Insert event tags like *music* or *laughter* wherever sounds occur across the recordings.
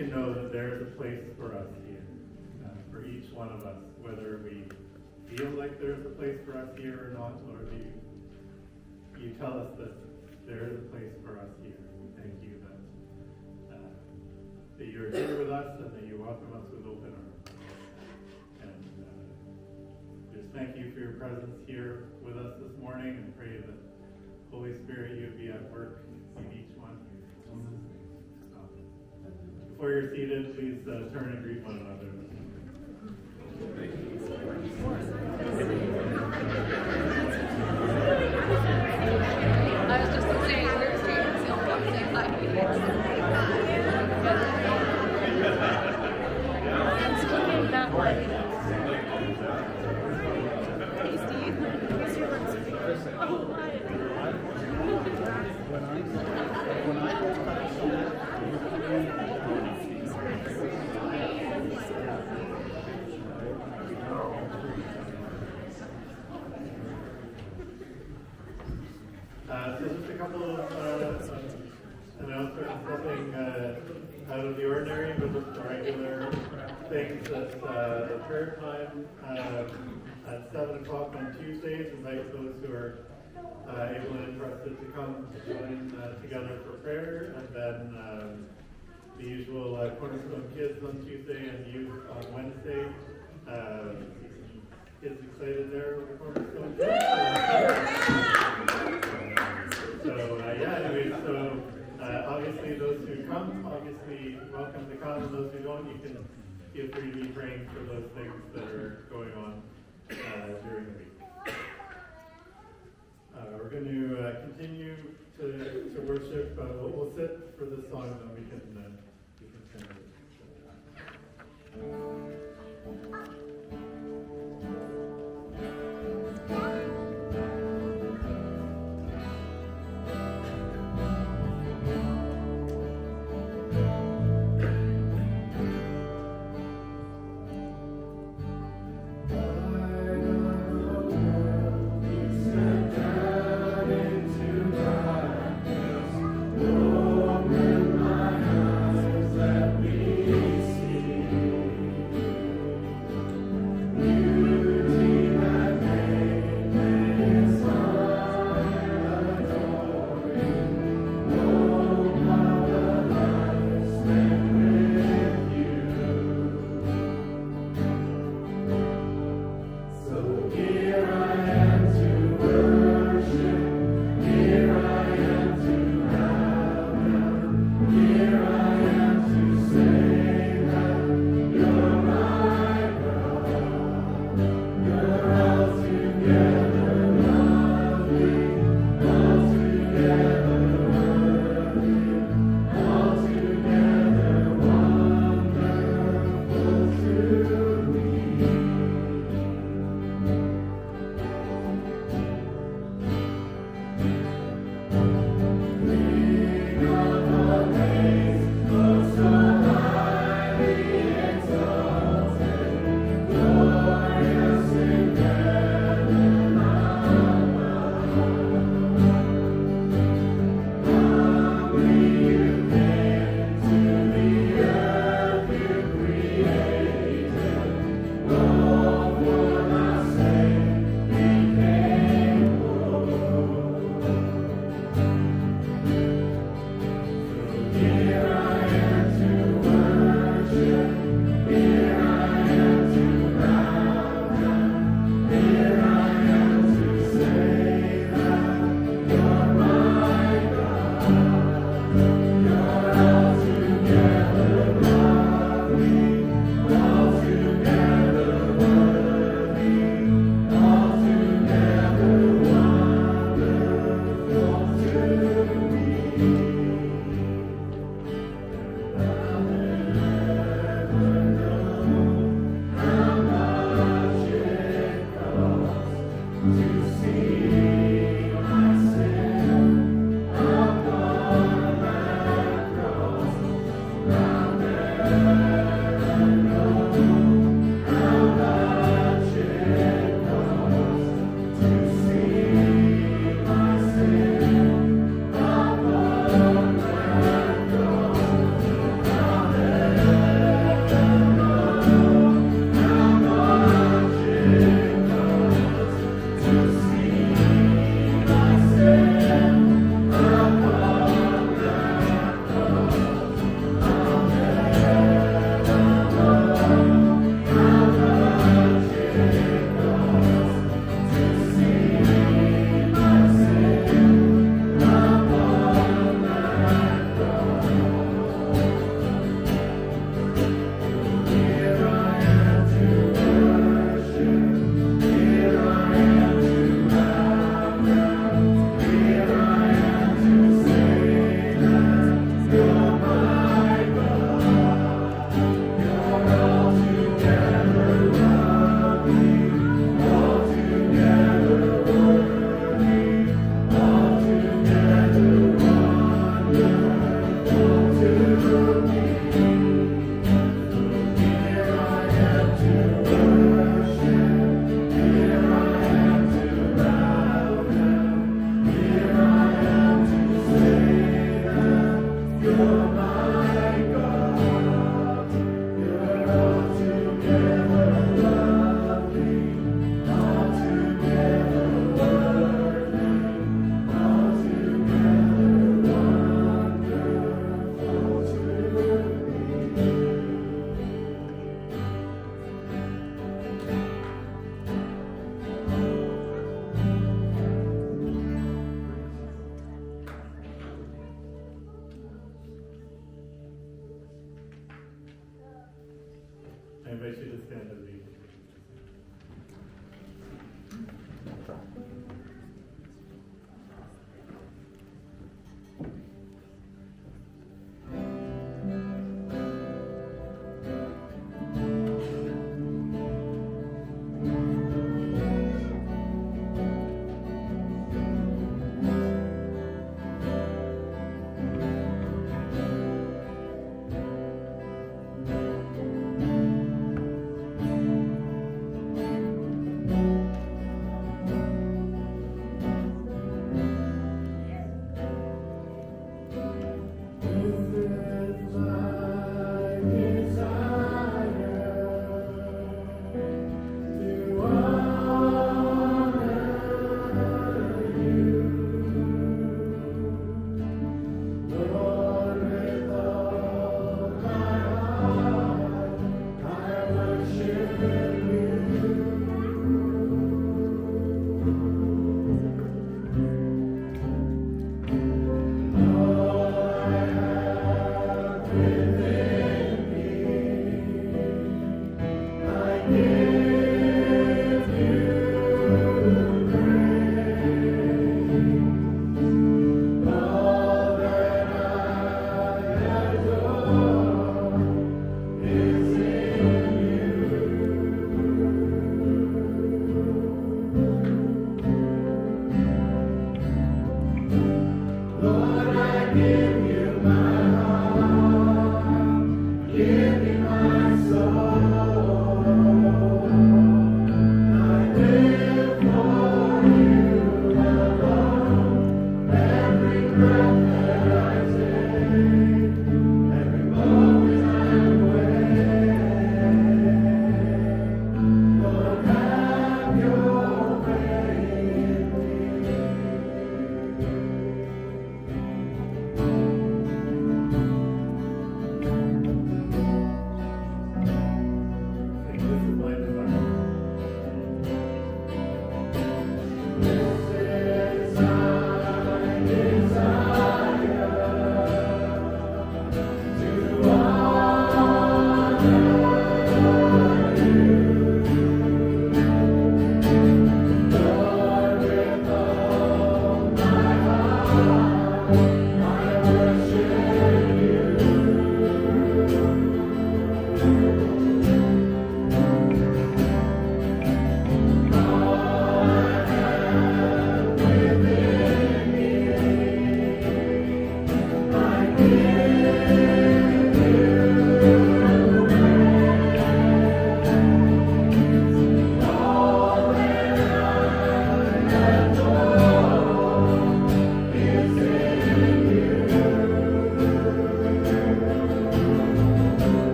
can know that there is a place for us here, uh, for each one of us, whether we feel like there's a place for us here or not, Lord, you, you tell us that there is a place for us here. We Thank you that, uh, that you're here with us and that you welcome us with open arms. And uh, just thank you for your presence here with us this morning and pray that Holy Spirit, you be at work before you're seated, please uh, turn and greet one another.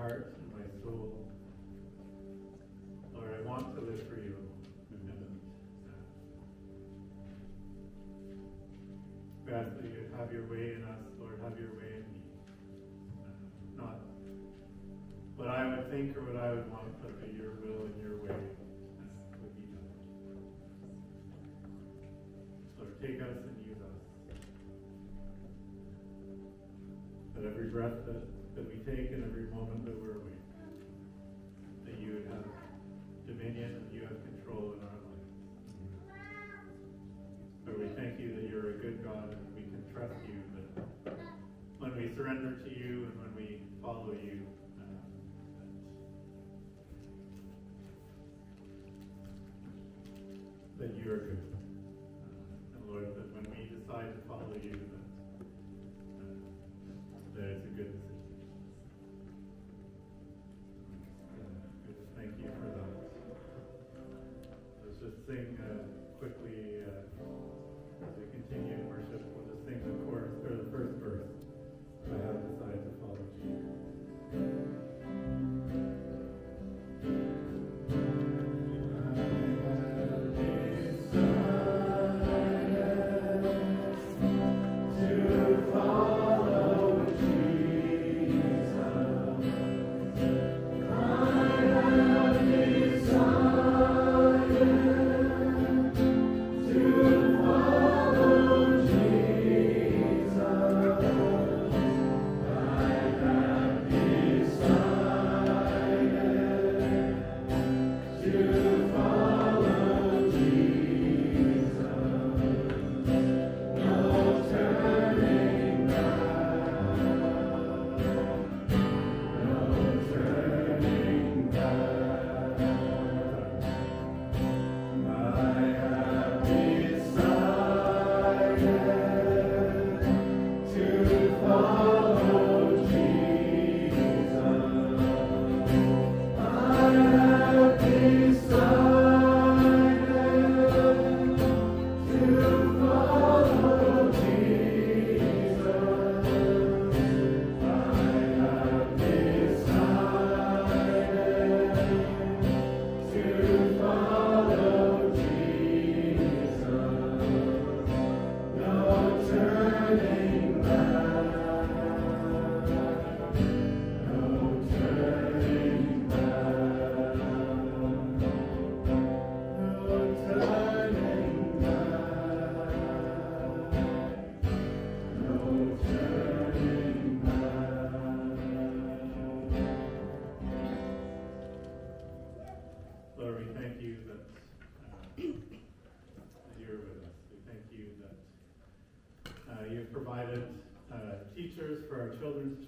Heart and my soul. Lord, I want to live for you. We ask that you have your way in us, Lord, have your way in me. Uh, not what I would think or what I would want, but that your will and your way would be done. Lord, take us and use us. That every breath that, take and every moment that we're awake, that you would have dominion and you have control in our lives. Lord, we thank you that you're a good God and we can trust you that when we surrender to you and when we follow you, Lord,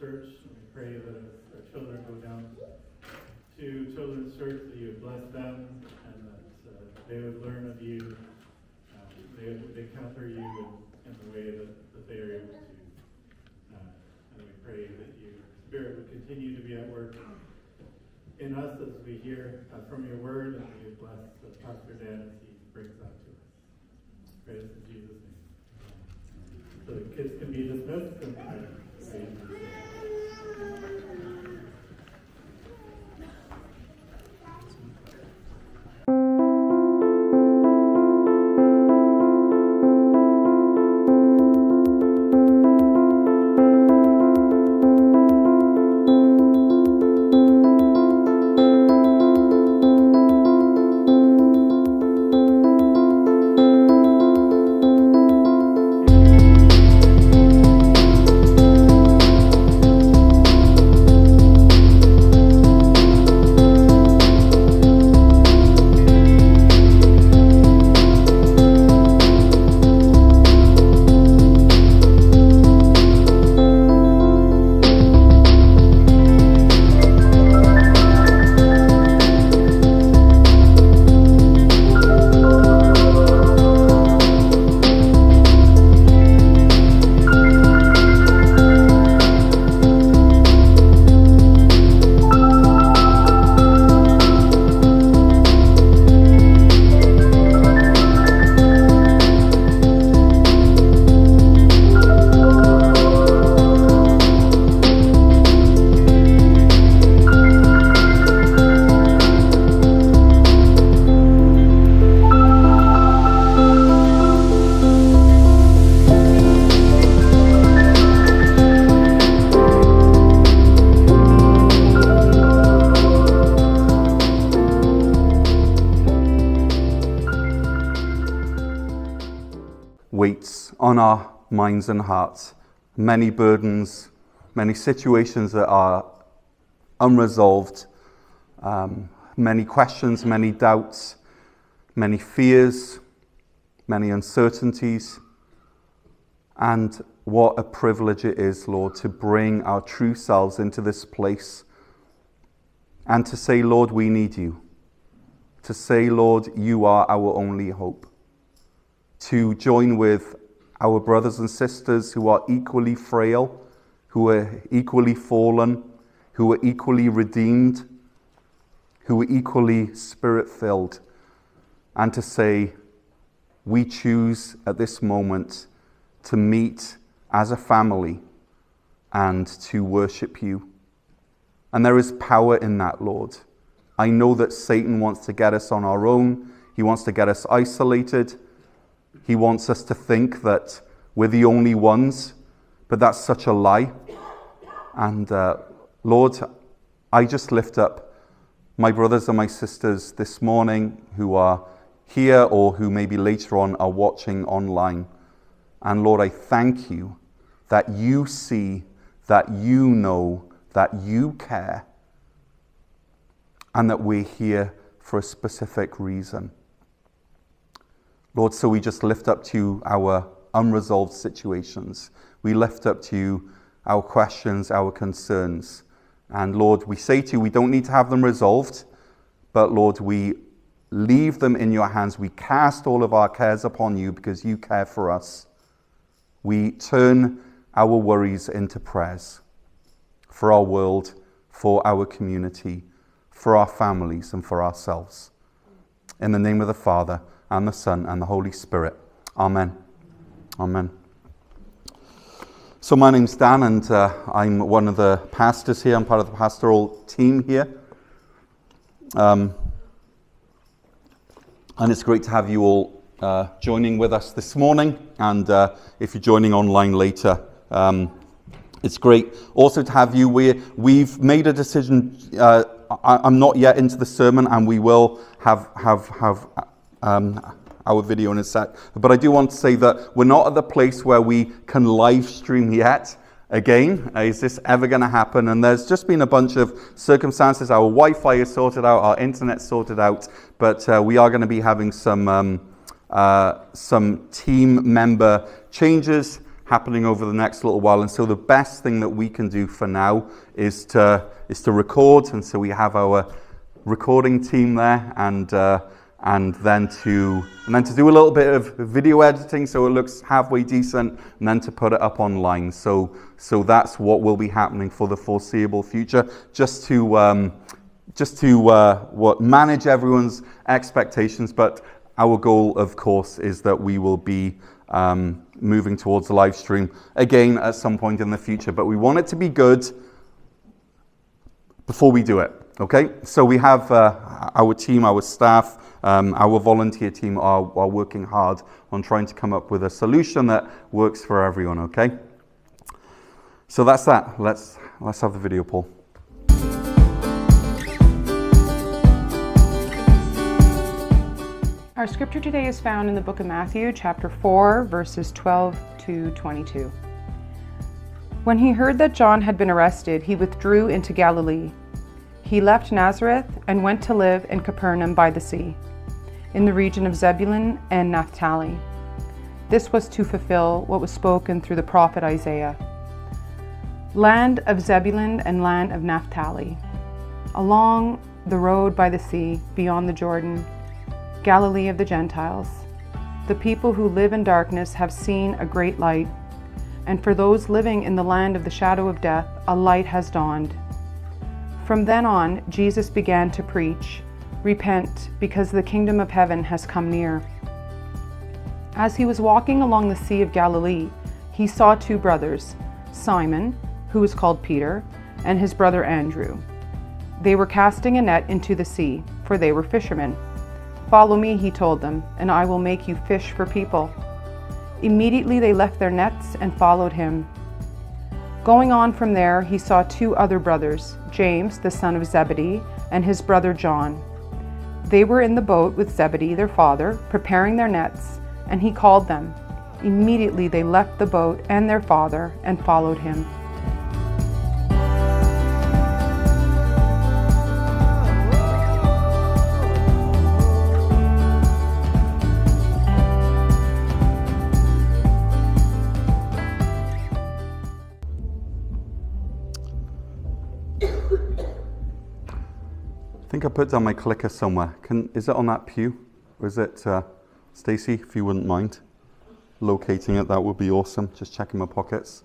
church. We pray that as our children go down to children's church, that you would bless them and that uh, they would learn of you. Uh, they would encounter you in, in the way that, that they are able to. Uh, and we pray that your Spirit would continue to be at work in us as we hear uh, from your word and we bless Pastor Dan as he brings that to us. Pray this in Jesus' name. So the kids can be dismissed and pray minds and hearts. Many burdens, many situations that are unresolved, um, many questions, many doubts, many fears, many uncertainties. And what a privilege it is, Lord, to bring our true selves into this place and to say, Lord, we need you. To say, Lord, you are our only hope. To join with our brothers and sisters who are equally frail, who are equally fallen, who are equally redeemed, who are equally spirit filled, and to say, we choose at this moment to meet as a family and to worship you. And there is power in that, Lord. I know that Satan wants to get us on our own, he wants to get us isolated. He wants us to think that we're the only ones, but that's such a lie. And uh, Lord, I just lift up my brothers and my sisters this morning who are here or who maybe later on are watching online. And Lord, I thank you that you see, that you know, that you care, and that we're here for a specific reason. Lord, so we just lift up to you our unresolved situations. We lift up to you our questions, our concerns. And Lord, we say to you, we don't need to have them resolved, but Lord, we leave them in your hands. We cast all of our cares upon you because you care for us. We turn our worries into prayers for our world, for our community, for our families, and for ourselves. In the name of the Father, and the Son, and the Holy Spirit. Amen. Amen. So, my name's Dan, and uh, I'm one of the pastors here. I'm part of the pastoral team here. Um, and it's great to have you all uh, joining with us this morning. And uh, if you're joining online later, um, it's great also to have you. we we've made a decision. Uh, I, am not yet into the sermon, and we will have, have, have um, our video in a sec. But I do want to say that we're not at the place where we can live stream yet. Again, is this ever going to happen? And there's just been a bunch of circumstances. Our Wi Fi is sorted out, our internet sorted out, but uh, we are going to be having some, um, uh, some team member changes happening over the next little while. And so the best thing that we can do for now is to, is to record. And so we have our recording team there and uh, and then to and then to do a little bit of video editing so it looks halfway decent and then to put it up online. So so that's what will be happening for the foreseeable future. Just to um, just to uh, what manage everyone's expectations but our goal of course is that we will be um, moving towards the live stream again at some point in the future. But we want it to be good before we do it okay? So we have uh, our team our staff um, our volunteer team are, are working hard on trying to come up with a solution that works for everyone, okay? So that's that. Let's, let's have the video, Paul. Our scripture today is found in the book of Matthew, chapter 4, verses 12 to 22. When he heard that John had been arrested, he withdrew into Galilee. He left Nazareth and went to live in Capernaum by the sea in the region of Zebulun and Naphtali. This was to fulfill what was spoken through the prophet Isaiah. Land of Zebulun and land of Naphtali, along the road by the sea, beyond the Jordan, Galilee of the Gentiles. The people who live in darkness have seen a great light, and for those living in the land of the shadow of death, a light has dawned. From then on, Jesus began to preach Repent, because the kingdom of heaven has come near. As he was walking along the Sea of Galilee, he saw two brothers, Simon, who was called Peter, and his brother Andrew. They were casting a net into the sea, for they were fishermen. Follow me, he told them, and I will make you fish for people. Immediately they left their nets and followed him. Going on from there, he saw two other brothers, James, the son of Zebedee, and his brother John. They were in the boat with Zebedee, their father, preparing their nets, and he called them. Immediately they left the boat and their father and followed him. Think I put down my clicker somewhere. Can, is it on that pew? Or is it, uh, Stacey, if you wouldn't mind locating it, that would be awesome. Just checking my pockets.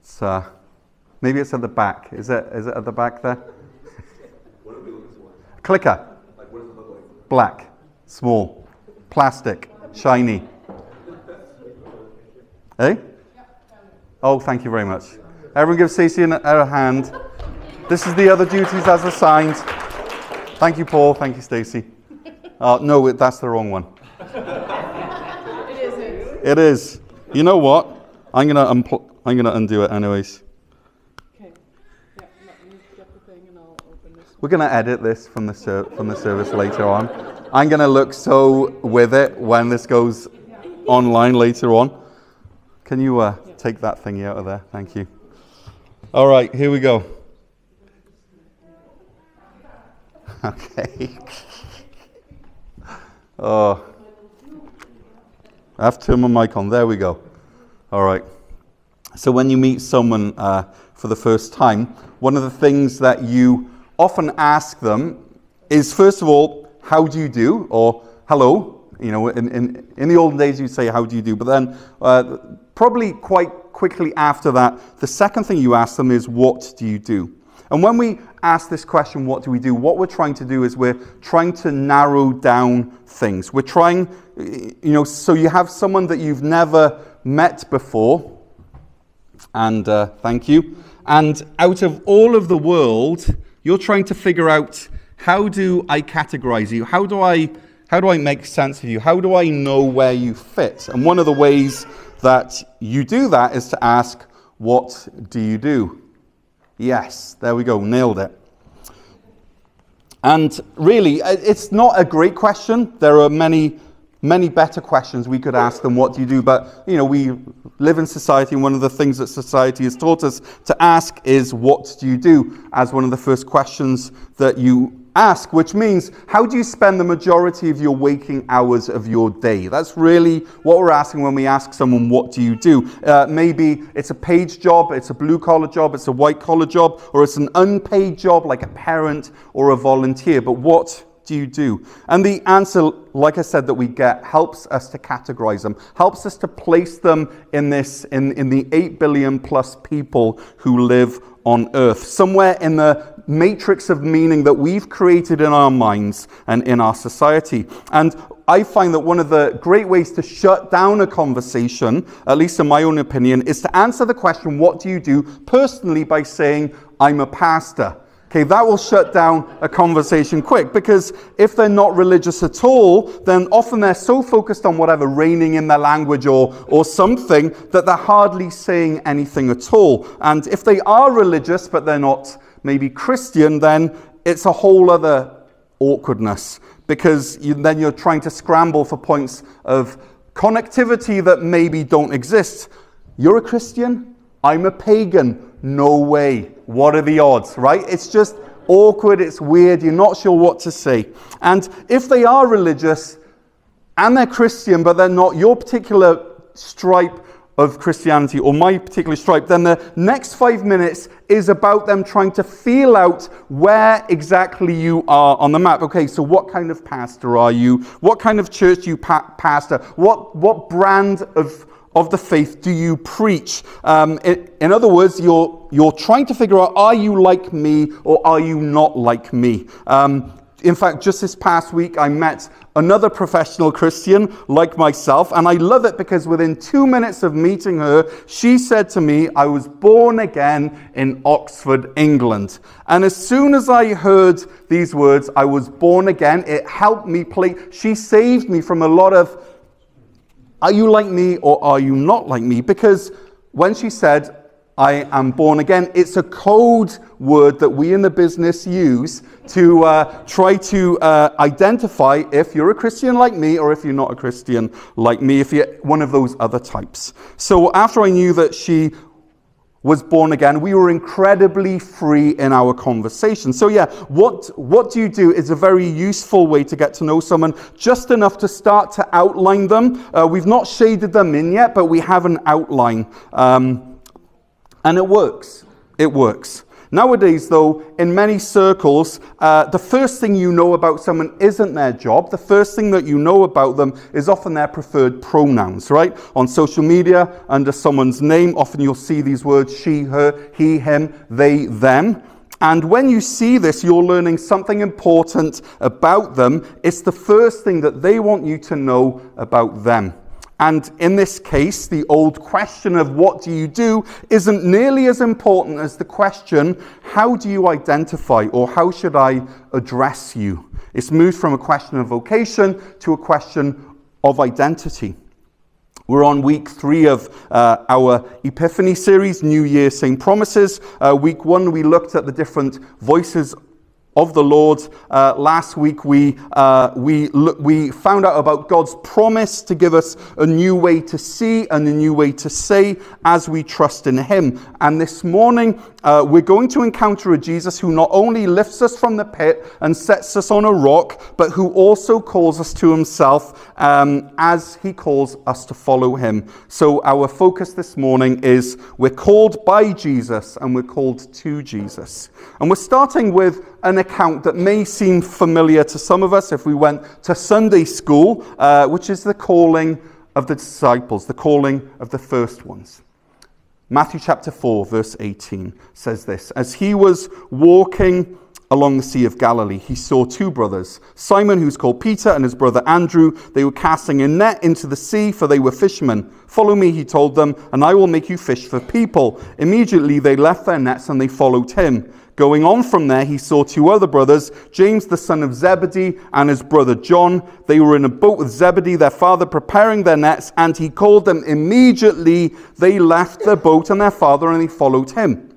It's, uh, maybe it's at the back. Is it, is it at the back there? *laughs* Clicker. Black. Small. Plastic. Shiny. Eh? Oh, thank you very much. Everyone give Stacey a hand. This is the other duties as assigned. Thank you, Paul. Thank you, Stacey. *laughs* Uh, no, it- that's the wrong one. It isn't. It is. You know what? I'm gonna unpl- I'm gonna undo it anyways. Okay. Yeah, let me get the thing and I'll open this. We're gonna edit this from the ser- from the service later on. I'm gonna look so with it when this goes online later on. Can you uh, take that thingy out of there? Thank you. All right, here we go. *laughs* Okay. Oh. I have to turn my mic on. There we go. All right. So when you meet someone uh, for the first time, one of the things that you often ask them is, first of all, how do you do? Or hello. You know, in, in, in the olden days, you'd say, how do you do? But then, uh, probably quite quickly after that, the second thing you ask them is, what do you do? And when we ask this question, what do we do? What we're trying to do is we're trying to narrow down things. We're trying, you know, so you have someone that you've never met before, and uh, thank you. And out of all of the world, you're trying to figure out how do I categorize you? How do I how do I make sense of you? How do I know where you fit? And one of the ways that you do that is to ask, what do you do? Yes, there we go, nailed it. And really, uh, it's not a great question. There are many, many better questions we could ask than what do you do. But, you know, we live in society, and one of the things that society has taught us to ask is, what do you do? As one of the first questions that you ask, which means, how do you spend the majority of your waking hours of your day? That's really what we're asking when we ask someone, what do you do? Uh, maybe it's a paid job, it's a blue collar job, it's a white collar job, or it's an unpaid job like a parent or a volunteer. But what do you do? And the answer, like I said, that we get helps us to categorize them, helps us to place them in this, in, in the 8 billion plus people who live on earth, somewhere in the matrix of meaning that we've created in our minds and in our society. And I find that one of the great ways to shut down a conversation, at least in my own opinion, is to answer the question, What do you do? personally by saying, I'm a pastor. Okay, that will shut down a conversation quick because if they're not religious at all, then often they're so focused on whatever reigning in their language or, or something that they're hardly saying anything at all. And if they are religious but they're not maybe Christian, then it's a whole other awkwardness because you, then you're trying to scramble for points of connectivity that maybe don't exist. You're a Christian? I'm a pagan. No way. What are the odds, right? It's just awkward, it's weird, you're not sure what to say. And if they are religious and they're Christian, but they're not your particular stripe of Christianity or my particular stripe, then the next five minutes is about them trying to feel out where exactly you are on the map. Okay, so what kind of pastor are you? What kind of church do you pa- pastor? What, what brand of of the faith do you preach? Um, in, other words, you're, you're trying to figure out are you like me or are you not like me? Um, in fact, just this past week, I met another professional Christian like myself, and I love it because within two minutes of meeting her, she said to me, I was born again in Oxford, England. And as soon as I heard these words, I was born again, it helped me play. She saved me from a lot of are you like me or are you not like me? Because when she said, I am born again. It's a code word that we in the business use to uh, try to uh, identify if you're a Christian like me or if you're not a Christian like me, if you're one of those other types. So after I knew that she was born again, we were incredibly free in our conversation. So, yeah, what, what do you do is a very useful way to get to know someone, just enough to start to outline them. Uh, we've not shaded them in yet, but we have an outline. Um, and it works. It works. Nowadays, though, in many circles, uh, the first thing you know about someone isn't their job. The first thing that you know about them is often their preferred pronouns, right? On social media, under someone's name, often you'll see these words she, her, he, him, they, them. And when you see this, you're learning something important about them. It's the first thing that they want you to know about them. And in this case, the old question of what do you do isn't nearly as important as the question, how do you identify or how should I address you? It's moved from a question of vocation to a question of identity. We're on week three of uh, our Epiphany series, New Year, Same Promises. Uh, week one, we looked at the different voices of the Lord. Uh, last week, we, uh, we, we found out about God's promise to give us a new way to see and a new way to say as we trust in Him. And this morning, uh, we're going to encounter a Jesus who not only lifts us from the pit and sets us on a rock, but who also calls us to Himself um, as He calls us to follow Him. So, our focus this morning is we're called by Jesus and we're called to Jesus. And we're starting with an account that may seem familiar to some of us if we went to Sunday school, uh, which is the calling of the disciples, the calling of the first ones. Matthew chapter 4, verse 18 says this As he was walking along the Sea of Galilee, he saw two brothers, Simon, who's called Peter, and his brother Andrew. They were casting a net into the sea, for they were fishermen. Follow me, he told them, and I will make you fish for people. Immediately they left their nets and they followed him. Going on from there, he saw two other brothers, James the son of Zebedee and his brother John. They were in a boat with Zebedee, their father, preparing their nets, and he called them. Immediately they left their boat and their father, and they followed him.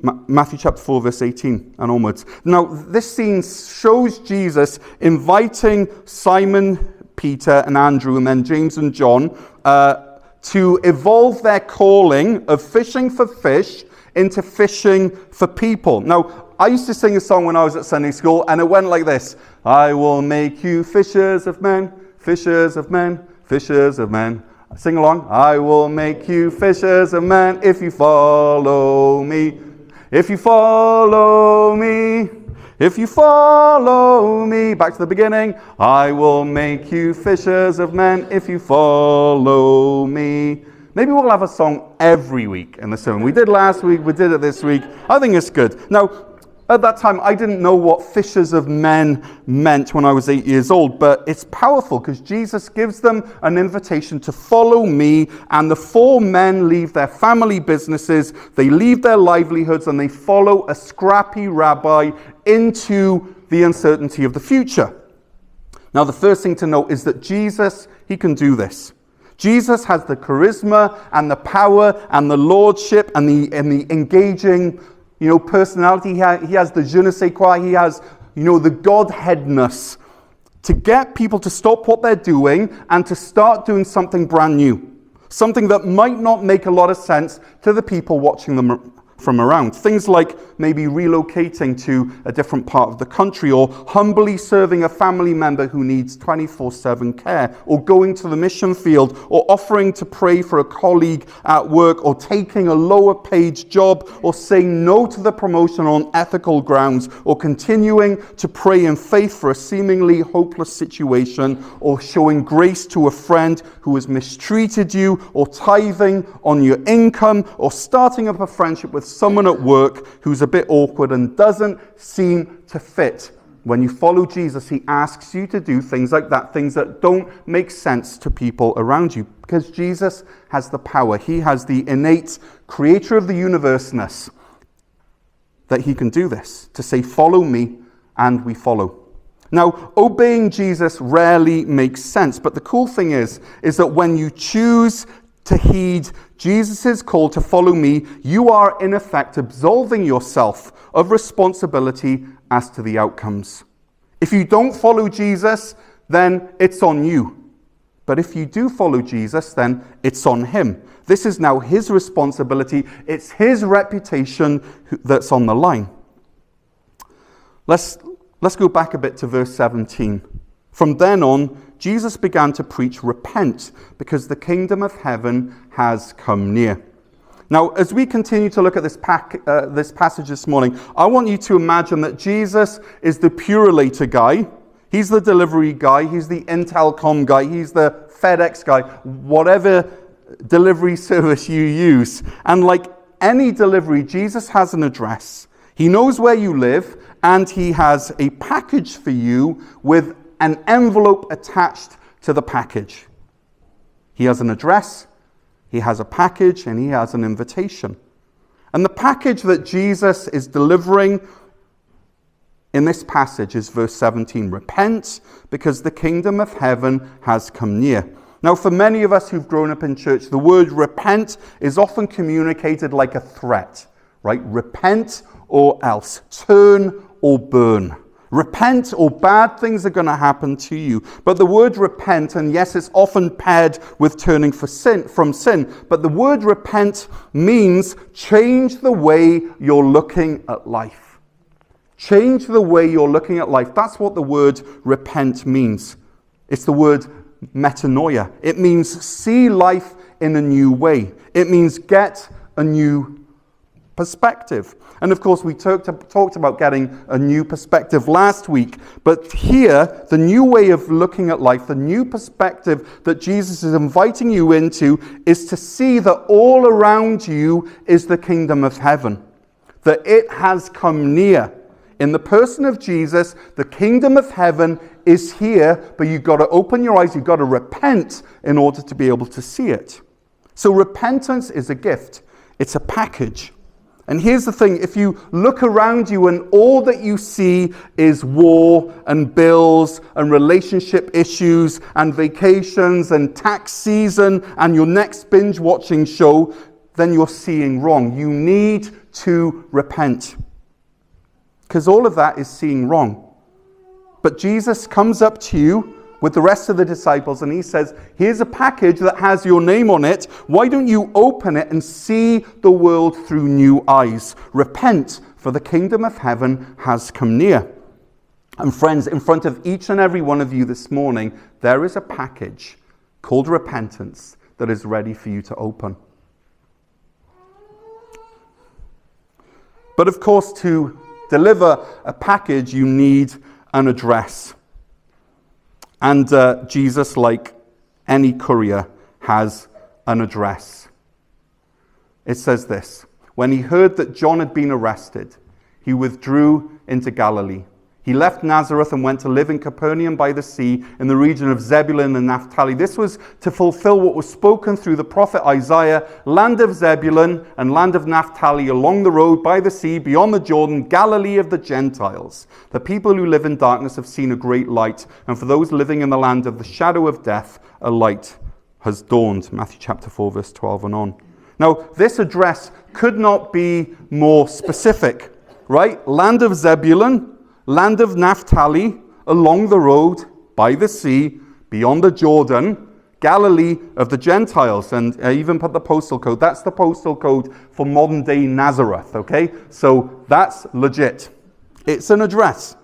Matthew chapter 4, verse 18 and onwards. Now, this scene shows Jesus inviting Simon, Peter, and Andrew, and then James and John uh, to evolve their calling of fishing for fish into fishing for people. Now, I used to sing a song when I was at Sunday school, and it went like this I will make you fishers of men, fishers of men, fishers of men. Sing along. I will make you fishers of men if you follow me. If you follow me. If you follow me, back to the beginning, I will make you fishers of men if you follow me. Maybe we'll have a song every week in the sermon. We did last week, we did it this week. I think it's good. Now, at that time, I didn't know what fishers of men meant when I was eight years old, but it's powerful because Jesus gives them an invitation to follow me, and the four men leave their family businesses, they leave their livelihoods, and they follow a scrappy rabbi into the uncertainty of the future. Now, the first thing to note is that Jesus, he can do this. Jesus has the charisma and the power and the lordship and the, and the engaging, you know, personality. He, ha- he has the je ne sais quoi. He has, you know, the godheadness to get people to stop what they're doing and to start doing something brand new. Something that might not make a lot of sense to the people watching them from around. Things like maybe relocating to a different part of the country, or humbly serving a family member who needs 24 7 care, or going to the mission field, or offering to pray for a colleague at work, or taking a lower paid job, or saying no to the promotion on ethical grounds, or continuing to pray in faith for a seemingly hopeless situation, or showing grace to a friend who has mistreated you, or tithing on your income, or starting up a friendship with someone at work who's a bit awkward and doesn't seem to fit. When you follow Jesus, he asks you to do things like that, things that don't make sense to people around you, because Jesus has the power. He has the innate creator of the universeness that he can do this, to say, Follow me, and we follow. Now, obeying Jesus rarely makes sense, but the cool thing is, is that when you choose to heed Jesus' call to follow me, you are in effect absolving yourself of responsibility as to the outcomes. If you don't follow Jesus, then it's on you. But if you do follow Jesus, then it's on him. This is now his responsibility. It's his reputation that's on the line. Let's, let's go back a bit to verse 17. From then on, Jesus began to preach, Repent, because the kingdom of heaven has come near. Now, as we continue to look at this, pack, uh, this passage this morning, I want you to imagine that Jesus is the Purolator guy. He's the delivery guy. He's the Intelcom guy. He's the FedEx guy. Whatever delivery *laughs* service you use. And like any delivery, Jesus has an address. He knows where you live, and he has a package for you with an envelope attached to the package. He has an address, he has a package, and he has an invitation. And the package that Jesus is delivering in this passage is verse 17 Repent, because the kingdom of heaven has come near. Now, for many of us who've grown up in church, the word repent is often communicated like a threat, right? Repent or else, turn or burn. Repent or bad things are going to happen to you. But the word repent, and yes, it's often paired with turning for sin, from sin, but the word repent means change the way you're looking at life. Change the way you're looking at life. That's what the word repent means. It's the word metanoia. It means see life in a new way. It means get a new perspective. And of course, we talked, talked about getting a new perspective last week. But here, the new way of looking at life, the new perspective that Jesus is inviting you into, is to see that all around you is the kingdom of heaven, that it has come near. In the person of Jesus, the kingdom of heaven is here, but you've got to open your eyes, you've got to repent in order to be able to see it. So, repentance is a gift, it's a package. And here's the thing if you look around you and all that you see is war and bills and relationship issues and vacations and tax season and your next binge watching show, then you're seeing wrong. You need to repent. Because all of that is seeing wrong. But Jesus comes up to you with the rest of the disciples and he says, Here's a package that has your name on it. Why don't you open it and see the world through new eyes? Repent, for the kingdom of heaven has come near. And friends, in front of each and every one of you this morning, there is a package called repentance that is ready for you to open. But of course, to deliver a package, you need an address. And uh, Jesus, like any courier, has an address. It says this When he heard that John had been arrested, he withdrew into Galilee. He left Nazareth and went to live in Capernaum by the sea in the region of Zebulun and Naphtali. This was to fulfill what was spoken through the prophet Isaiah land of Zebulun and land of Naphtali along the road by the sea beyond the Jordan, Galilee of the Gentiles. The people who live in darkness have seen a great light, and for those living in the land of the shadow of death, a light has dawned. Matthew chapter 4, verse 12 and on. Now, this address could not be more specific, right? Land of Zebulun land of Naphtali, along the road, by the sea, beyond the Jordan, Galilee of the Gentiles. And I even put the postal code. That's the postal code for modern day Nazareth, okay? So that's legit. It's an address.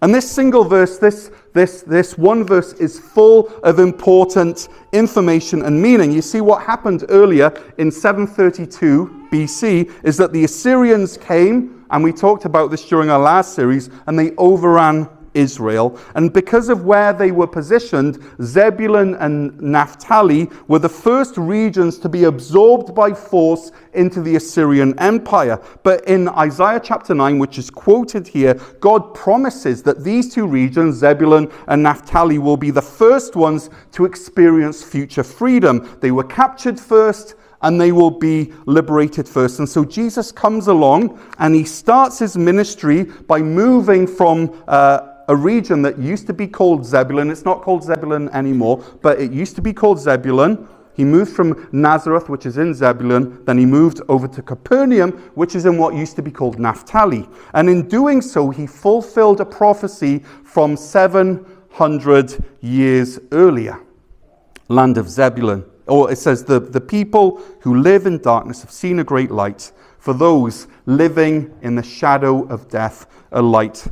And this single verse, this, this, this one verse, is full of important information and meaning. You see, what happened earlier in 732 BC is that the Assyrians came and we talked about this during our last series, and they overran Israel. And because of where they were positioned, Zebulun and Naphtali were the first regions to be absorbed by force into the Assyrian Empire. But in Isaiah chapter 9, which is quoted here, God promises that these two regions, Zebulun and Naphtali, will be the first ones to experience future freedom. They were captured first and they will be liberated first. And so Jesus comes along and he starts his ministry by moving from uh, a region that used to be called Zebulun. It's not called Zebulun anymore, but it used to be called Zebulun. He moved from Nazareth, which is in Zebulun, then he moved over to Capernaum, which is in what used to be called Naphtali. And in doing so, he fulfilled a prophecy from 700 years earlier. Land of Zebulun. Or it says, the, the people who live in darkness have seen a great light. For those living in the shadow of death, a light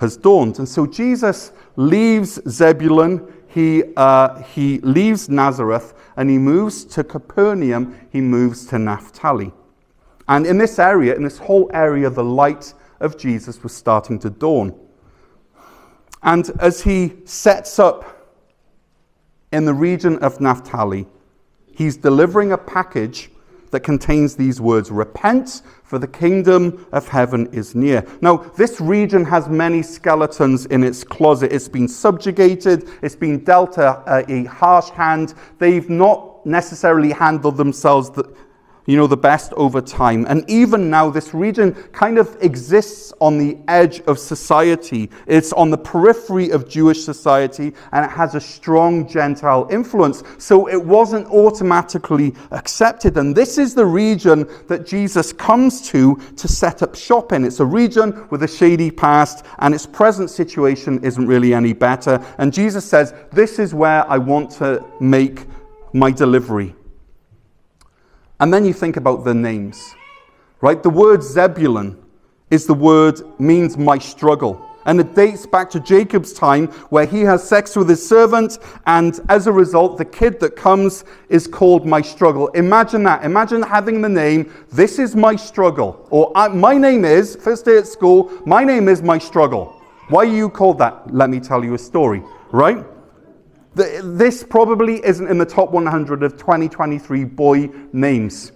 has dawned. And so Jesus leaves Zebulun, he, uh, he leaves Nazareth, and he moves to Capernaum, he moves to Naphtali. And in this area, in this whole area, the light of Jesus was starting to dawn. And as he sets up in the region of Naphtali, he's delivering a package that contains these words Repent, for the kingdom of heaven is near. Now, this region has many skeletons in its closet. It's been subjugated, it's been dealt a, a harsh hand. They've not necessarily handled themselves you know, the best over time. And even now, this region kind of exists on the edge of society. It's on the periphery of Jewish society, and it has a strong Gentile influence. So it wasn't automatically accepted. And this is the region that Jesus comes to to set up shop in. It's a region with a shady past, and its present situation isn't really any better. And Jesus says, This is where I want to make my delivery. And then you think about the names, right? The word Zebulun is the word, means my struggle. And it dates back to Jacob's time where he has sex with his servant, and as a result, the kid that comes is called my struggle. Imagine that. Imagine having the name, This is my struggle. Or my name is, first day at school, my name is my struggle. Why are you called that? Let me tell you a story, right? This probably isn't in the top 100 of 2023 boy names.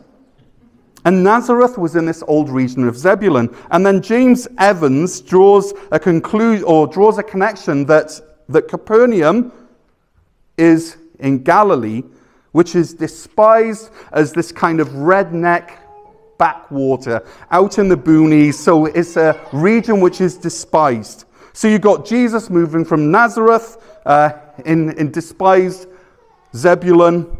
And Nazareth was in this old region of Zebulun. And then James Evans draws a conclusion or draws a connection that, that Capernaum is in Galilee, which is despised as this kind of redneck backwater out in the boonies. So it's a region which is despised. So you've got Jesus moving from Nazareth uh, in, in despised Zebulun,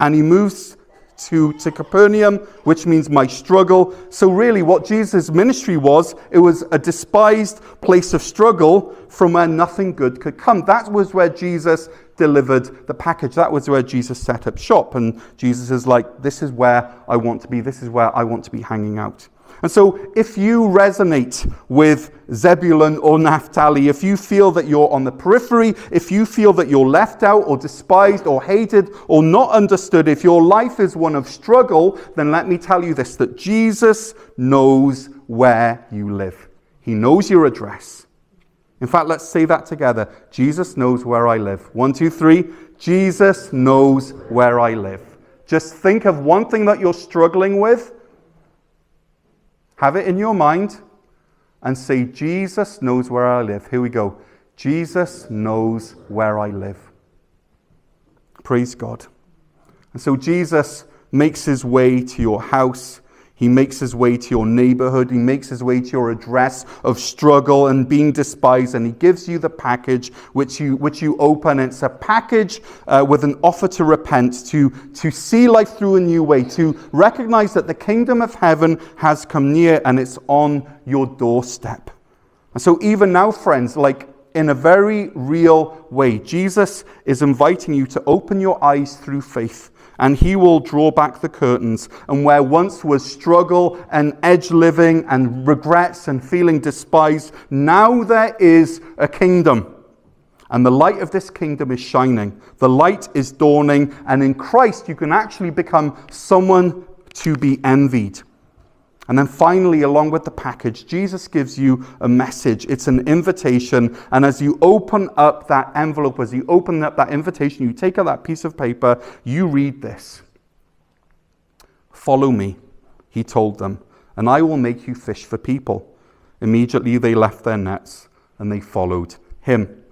and he moves to, to Capernaum, which means my struggle. So, really, what Jesus' ministry was, it was a despised place of struggle from where nothing good could come. That was where Jesus delivered the package. That was where Jesus set up shop. And Jesus is like, This is where I want to be. This is where I want to be hanging out. And so, if you resonate with Zebulun or Naphtali, if you feel that you're on the periphery, if you feel that you're left out or despised or hated or not understood, if your life is one of struggle, then let me tell you this that Jesus knows where you live. He knows your address. In fact, let's say that together. Jesus knows where I live. One, two, three. Jesus knows where I live. Just think of one thing that you're struggling with have it in your mind and say, Jesus knows where I live. Here we go. Jesus knows where I live. Praise God. And so Jesus makes his way to your house he makes his way to your neighborhood. He makes his way to your address of struggle and being despised. And he gives you the package which you, which you open. It's a package uh, with an offer to repent, to, to see life through a new way, to recognize that the kingdom of heaven has come near and it's on your doorstep. And so, even now, friends, like in a very real way, Jesus is inviting you to open your eyes through faith and he will draw back the curtains. And where once was struggle and edge living and regrets and feeling despised, now there is a kingdom. And the light of this kingdom is shining. The light is dawning. And in Christ, you can actually become someone to be envied. And then finally, along with the package, Jesus gives you a message. It's an invitation. And as you open up that envelope, as you open up that invitation, you take out that piece of paper, you read this Follow me, he told them, and I will make you fish for people. Immediately they left their nets and they followed him.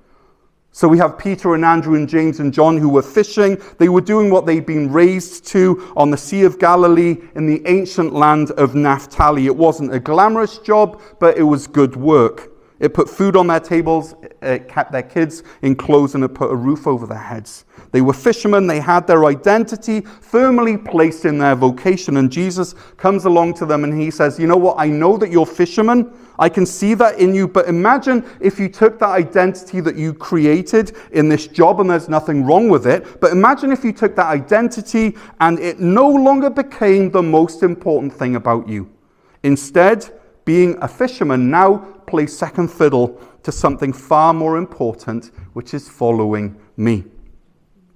So we have Peter and Andrew and James and John who were fishing. They were doing what they'd been raised to on the Sea of Galilee in the ancient land of Naphtali. It wasn't a glamorous job, but it was good work. It put food on their tables, it kept their kids in clothes, and it put a roof over their heads. They were fishermen, they had their identity firmly placed in their vocation. And Jesus comes along to them and he says, You know what? I know that you're fishermen. I can see that in you. But imagine if you took that identity that you created in this job, and there's nothing wrong with it. But imagine if you took that identity and it no longer became the most important thing about you. Instead, being a fisherman now plays second fiddle to something far more important, which is following me.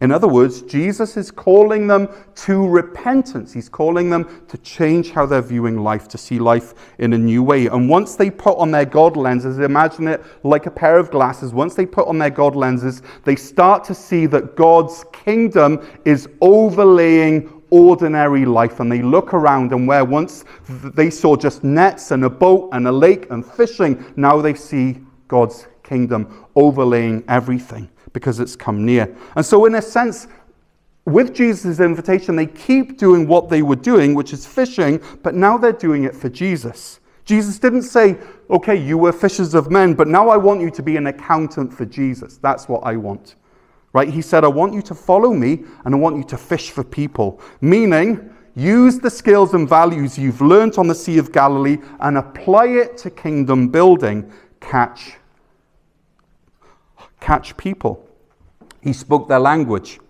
In other words, Jesus is calling them to repentance. He's calling them to change how they're viewing life, to see life in a new way. And once they put on their God lenses, imagine it like a pair of glasses. Once they put on their God lenses, they start to see that God's kingdom is overlaying ordinary life and they look around and where once they saw just nets and a boat and a lake and fishing, now they see God's kingdom overlaying everything because it's come near. And so, in a sense, with Jesus' invitation, they keep doing what they were doing, which is fishing, but now they're doing it for Jesus. Jesus didn't say, okay, you were fishers of men, but now I want you to be an accountant for Jesus. That's what I want. Right? He said, I want you to follow me and I want you to fish for people. Meaning, use the skills and values you've learnt on the Sea of Galilee and apply it to kingdom building. Catch catch people. He spoke their language.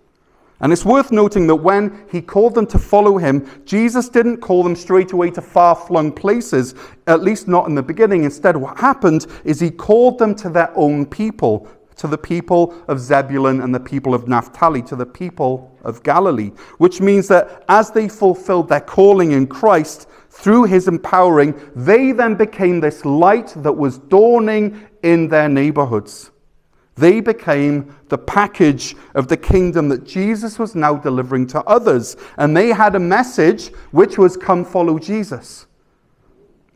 And it's worth noting that when he called them to follow him, Jesus didn't call them straight away to far flung places, at least not in the beginning. Instead, what happened is he called them to their own people, to the people of Zebulun and the people of Naphtali, to the people of Galilee, which means that as they fulfilled their calling in Christ through his empowering, they then became this light that was dawning in their neighborhoods. They became the package of the kingdom that Jesus was now delivering to others. And they had a message which was come follow Jesus.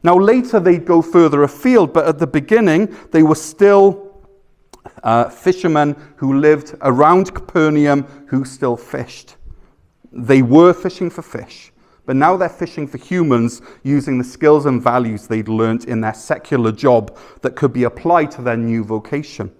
Now, later they'd go further afield, but at the beginning they were still uh, fishermen who lived around Capernaum who still fished. They were fishing for fish, but now they're fishing for humans using the skills and values they'd learnt in their secular job that could be applied to their new vocation.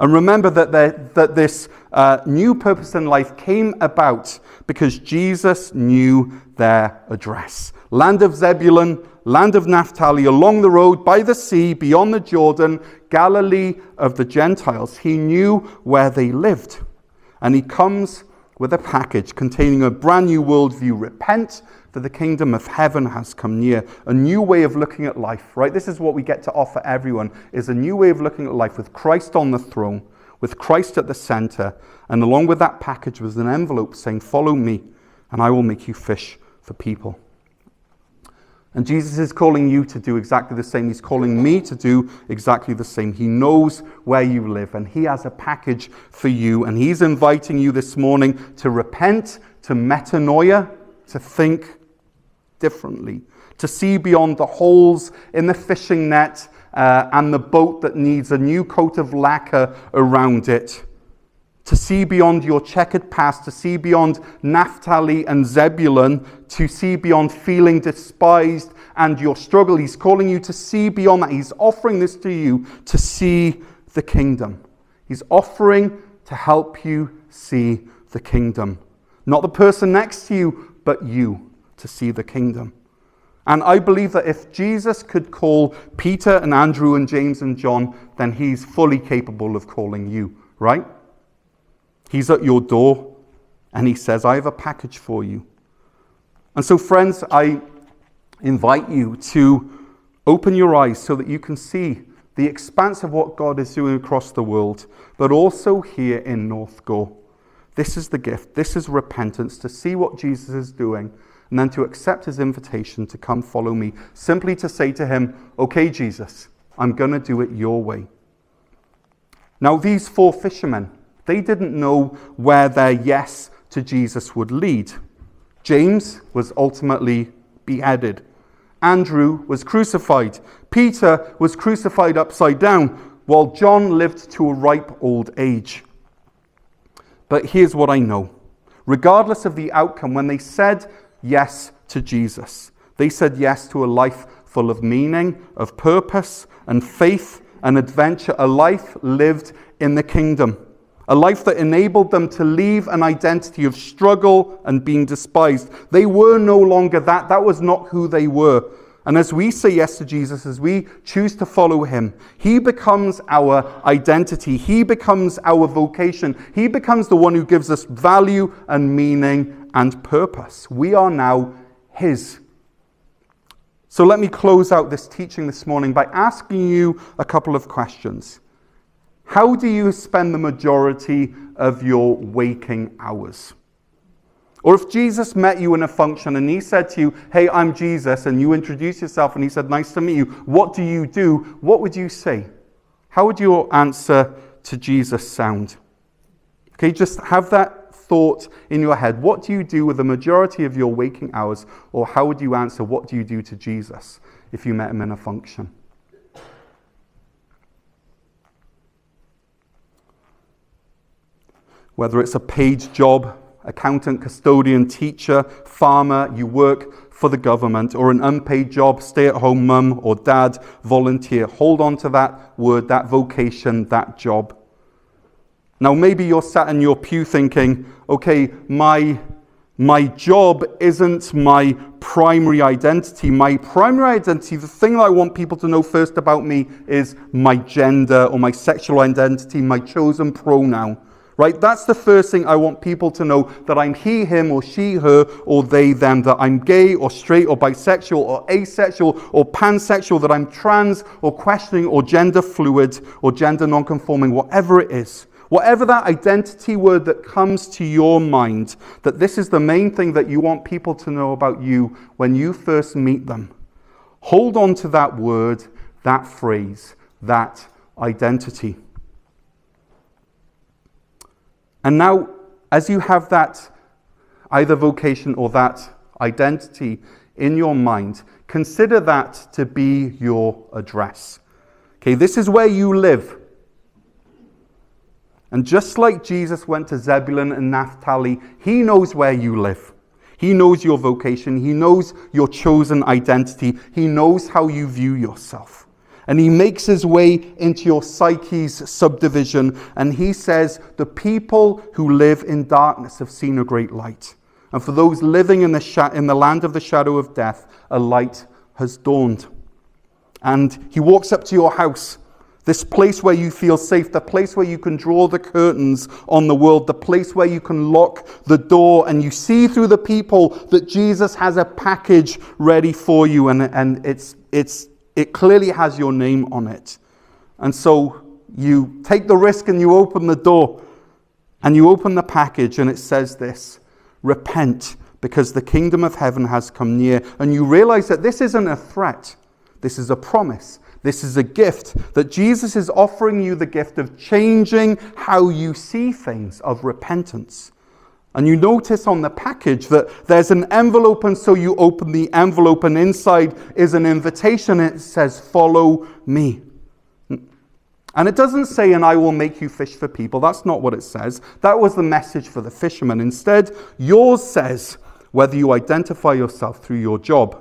And remember that, that this uh, new purpose in life came about because Jesus knew their address. Land of Zebulun, land of Naphtali, along the road, by the sea, beyond the Jordan, Galilee of the Gentiles. He knew where they lived. And he comes with a package containing a brand new worldview repent, that the kingdom of heaven has come near. A new way of looking at life, right? This is what we get to offer everyone, is a new way of looking at life with Christ on the throne, with Christ at the center. And along with that package was an envelope saying, Follow me, and I will make you fish for people. And Jesus is calling you to do exactly the same. He's calling me to do exactly the same. He knows where you live, and He has a package for you. And He's inviting you this morning to repent, to metanoia, to think differently, to see beyond the holes in the fishing net uh, and the boat that needs a new coat of lacquer around it. To see beyond your checkered past, to see beyond Naphtali and Zebulun, to see beyond feeling despised and your struggle. He's calling you to see beyond that. He's offering this to you to see the kingdom. He's offering to help you see the kingdom. Not the person next to you, but you to see the kingdom. And I believe that if Jesus could call Peter and Andrew and James and John, then he's fully capable of calling you, right? He's at your door and he says, I have a package for you. And so, friends, I invite you to open your eyes so that you can see the expanse of what God is doing across the world, but also here in North Gower. This is the gift. This is repentance to see what Jesus is doing and then to accept his invitation to come follow me, simply to say to him, Okay, Jesus, I'm going to do it your way. Now, these four fishermen, they didn't know where their yes to Jesus would lead. James was ultimately beheaded. Andrew was crucified. Peter was crucified upside down, while John lived to a ripe old age. But here's what I know regardless of the outcome, when they said yes to Jesus. They said yes to a life full of meaning, of purpose, and faith and adventure, a life lived in the kingdom, a life that enabled them to leave an identity of struggle and being despised. They were no longer that. That was not who they were. And as we say yes to Jesus, as we choose to follow him, he becomes our identity. He becomes our vocation. He becomes the one who gives us value and meaning and purpose. We are now his. So let me close out this teaching this morning by asking you a couple of questions. How do you spend the majority of your waking hours? Or if Jesus met you in a function and he said to you, Hey, I'm Jesus, and you introduce yourself and he said, Nice to meet you, what do you do? What would you say? How would your answer to Jesus sound? Okay, just have that thought in your head. What do you do with the majority of your waking hours? Or how would you answer, What do you do to Jesus if you met him in a function? Whether it's a paid job, accountant, custodian, teacher, farmer, you work for the government, or an unpaid job, stay at home mum or dad, volunteer. Hold on to that word, that vocation, that job. Now, maybe you're sat in your pew thinking, okay, my, my job isn't my primary identity. My primary identity, the thing that I want people to know first about me, is my gender or my sexual identity, my chosen pronoun right? That's the first thing I want people to know that I'm he, him, or she, her, or they, them, that I'm gay, or straight, or bisexual, or asexual, or pansexual, that I'm trans, or questioning, or gender fluid, or gender nonconforming, whatever it is. Whatever that identity word that comes to your mind, that this is the main thing that you want people to know about you when you first meet them. Hold on to that word, that phrase, that identity. And now, as you have that either vocation or that identity in your mind, consider that to be your address. Okay, this is where you live. And just like Jesus went to Zebulun and Naphtali, he knows where you live. He knows your vocation. He knows your chosen identity. He knows how you view yourself. And he makes his way into your psyche's subdivision, and he says, The people who live in darkness have seen a great light. And for those living in the, in the land of the shadow of death, a light has dawned. And he walks up to your house, this place where you feel safe, the place where you can draw the curtains on the world, the place where you can lock the door, and you see through the people that Jesus has a package ready for you, and, and it's, it's it clearly has your name on it. And so you take the risk and you open the door and you open the package and it says this Repent because the kingdom of heaven has come near. And you realize that this isn't a threat, this is a promise. This is a gift that Jesus is offering you the gift of changing how you see things, of repentance. And you notice on the package that there's an envelope, and so you open the envelope, and inside is an invitation. It says, Follow me. And it doesn't say, and I will make you fish for people. That's not what it says. That was the message for the fishermen. Instead, yours says, whether you identify yourself through your job,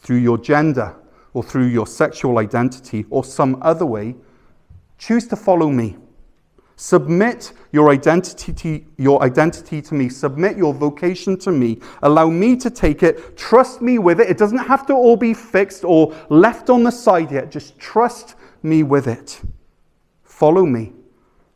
through your gender, or through your sexual identity, or some other way, choose to follow me. Submit your identity, to, your identity to me. Submit your vocation to me. Allow me to take it. Trust me with it. It doesn't have to all be fixed or left on the side yet. Just trust me with it. Follow me.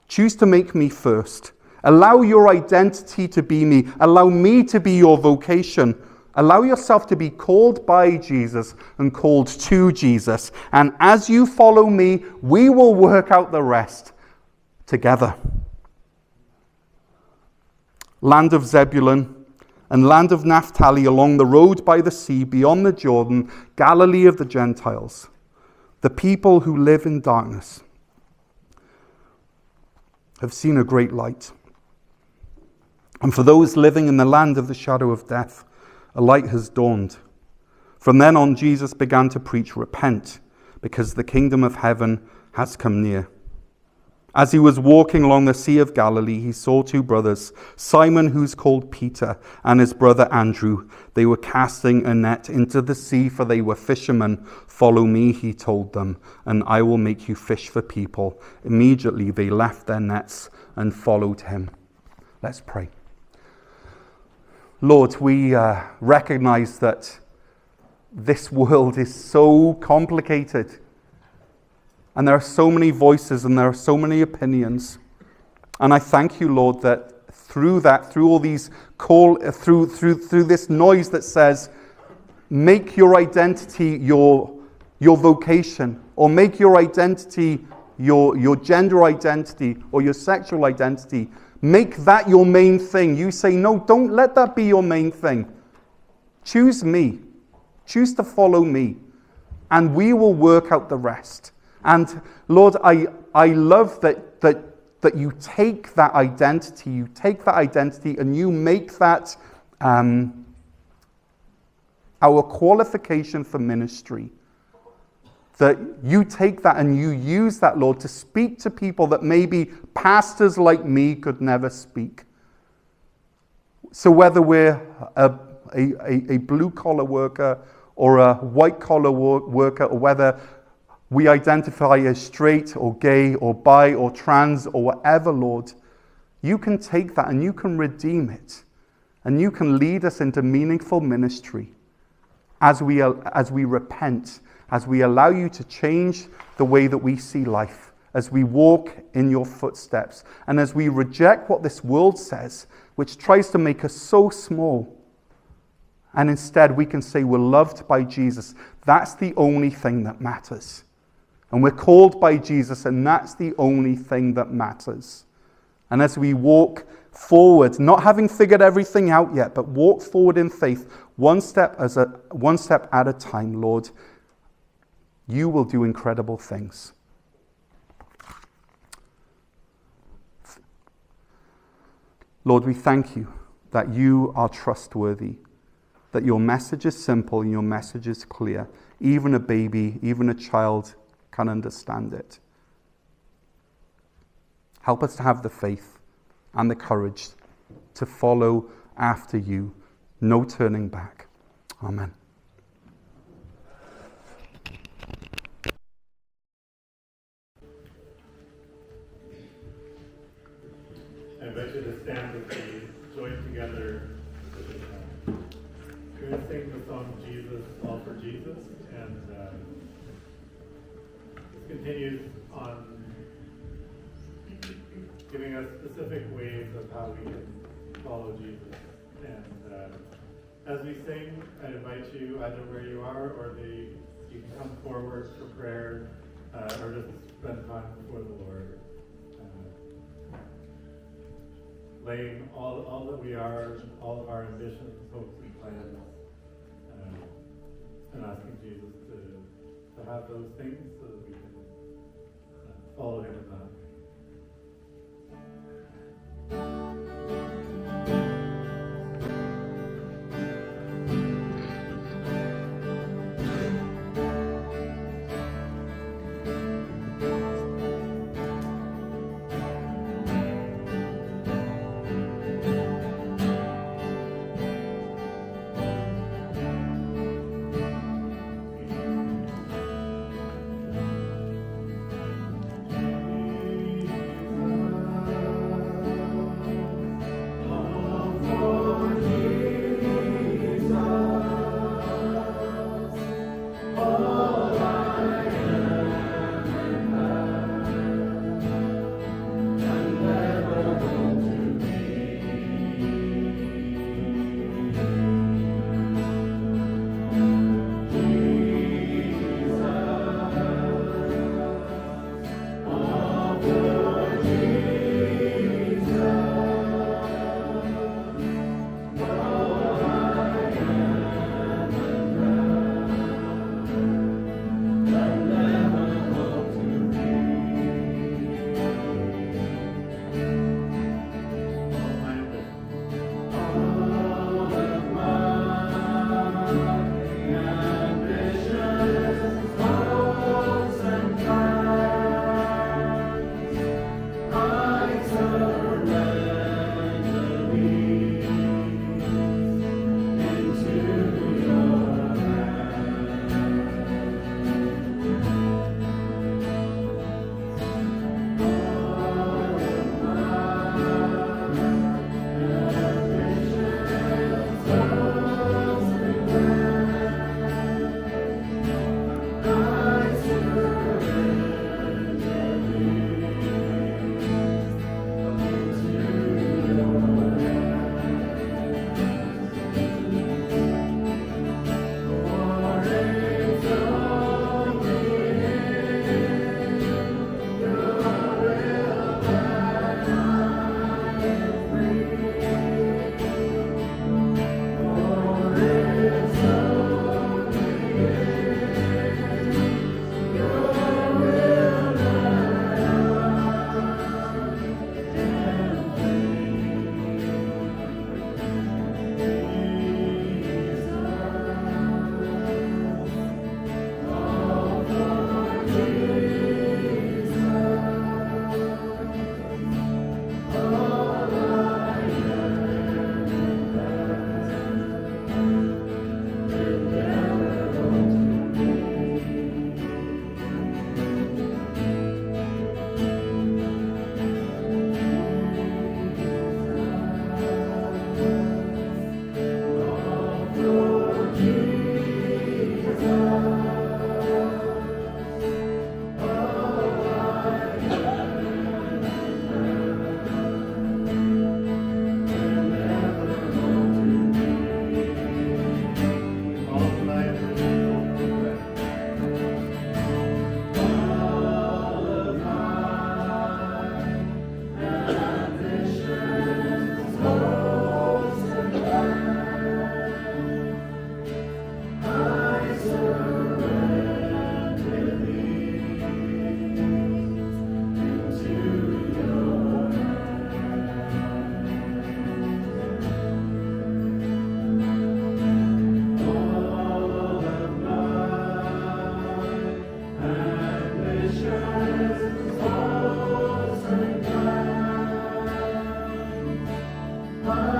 Choose to make me first. Allow your identity to be me. Allow me to be your vocation. Allow yourself to be called by Jesus and called to Jesus. And as you follow me, we will work out the rest together. Land of Zebulun and land of Naphtali along the road by the sea beyond the Jordan, Galilee of the Gentiles, the people who live in darkness have seen a great light. And for those living in the land of the shadow of death, a light has dawned. From then on, Jesus began to preach, Repent, because the kingdom of heaven has come near. As he was walking along the Sea of Galilee, he saw two brothers, Simon, who's called Peter, and his brother Andrew. They were casting a net into the sea, for they were fishermen. Follow me, he told them, and I will make you fish for people. Immediately they left their nets and followed him. Let's pray. Lord, we uh, recognize that this world is so complicated and there are so many voices and there are so many opinions. And I thank you, Lord, that through that, through all these call, uh, through, through, through this noise that says, make your identity your, your vocation, or make your identity your, your gender identity or your sexual identity, make that your main thing. You say, no, don't let that be your main thing. Choose me. Choose to follow me. And we will work out the rest. And Lord, I, I love that, that, that you take that identity, you take that identity and you make that um, our qualification for ministry. That you take that and you use that, Lord, to speak to people that maybe pastors like me could never speak. So whether we're a, a, a blue collar worker or a white collar worker, or whether we identify as straight or gay or bi or trans or whatever, Lord, you can take that and you can redeem it. And you can lead us into meaningful ministry as we, as we repent, as we allow you to change the way that we see life, as we walk in your footsteps, and as we reject what this world says, which tries to make us so small. And instead, we can say we're loved by Jesus. That's the only thing that matters. And we're called by Jesus, and that's the only thing that matters. And as we walk forward, not having figured everything out yet, but walk forward in faith, one step, as a, one step at a time, Lord, you will do incredible things. Lord, we thank you that you are trustworthy, that your message is simple and your message is clear. Even a baby, even a child can understand it. Help us to have the faith and the courage to follow after you, no turning back. Amen. I invite you to stand together. The song Jesus, All for Jesus, on giving us specific ways of how we can follow Jesus. And uh, as we sing, I invite you, either where you are or the, you can come forward for prayer uh, or just spend time before the Lord. Uh, laying all, all that we are, all of our ambitions, hopes, and plans, uh, and asking Jesus to, to have those things so that we can follow fire.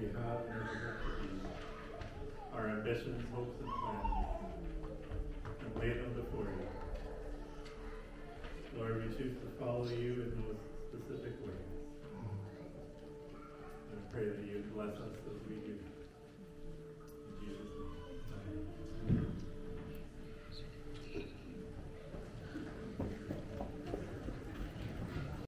We have, and everything our ambitions, hopes, and plans, and lay them before you. Lord, we choose to follow you in those specific ways. And I pray that you bless us.